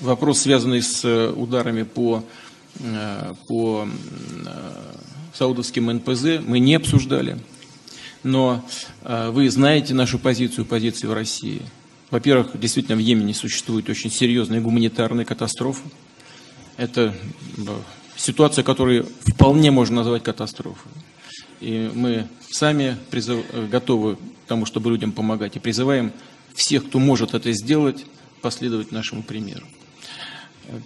Вопрос, связанный с э, ударами по, э, по э, саудовским НПЗ, мы не обсуждали. Но вы знаете нашу позицию, позицию России. Во-первых, действительно в Йемене существует очень серьезная гуманитарная катастрофа. Это ситуация, которую вполне можно назвать катастрофой. И мы сами призыв... готовы к тому, чтобы людям помогать, и призываем всех, кто может это сделать, последовать нашему примеру.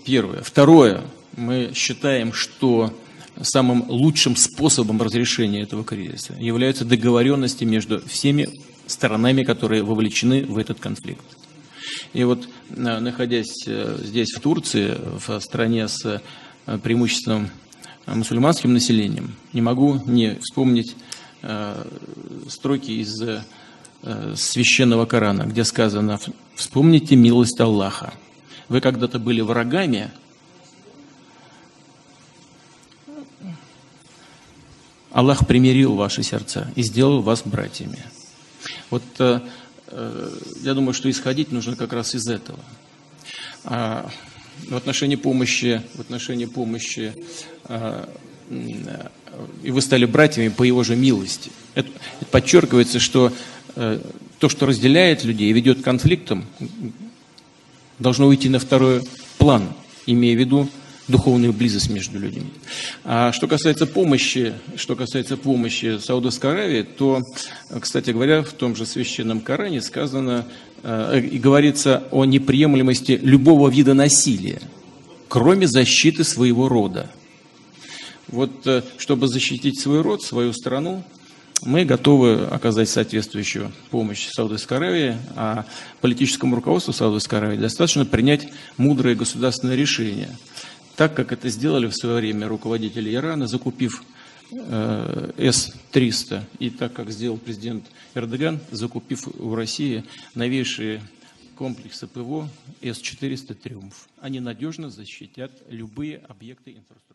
Первое. Второе. Мы считаем, что самым лучшим способом разрешения этого кризиса являются договоренности между всеми сторонами, которые вовлечены в этот конфликт. И вот, находясь э, здесь, в Турции, в стране с э, преимуществом мусульманским населением, не могу не вспомнить э, строки из священного Корана, где сказано «Вспомните милость Аллаха, вы когда-то были врагами, Аллах примирил ваши сердца и сделал вас братьями. Вот э, э, я думаю, что исходить нужно как раз из этого. А в отношении помощи, в отношении помощи э, и вы стали братьями по его же милости. Это, это подчеркивается, что э, то, что разделяет людей и ведет к конфликтам, должно уйти на второй план, имея в виду духовную близость между людьми. А что касается помощи, что касается помощи Саудовской Аравии, то, кстати говоря, в том же священном Коране сказано э, и говорится о неприемлемости любого вида насилия, кроме защиты своего рода. Вот э, чтобы защитить свой род, свою страну, мы готовы оказать соответствующую помощь Саудовской Аравии, а политическому руководству Саудовской Аравии достаточно принять мудрое государственное решение, так как это сделали в свое время руководители Ирана, закупив э, С-300, и так как сделал президент Эрдоган, закупив у России новейшие комплексы ПВО С-400 «Триумф». Они надежно защитят любые объекты инфраструктуры.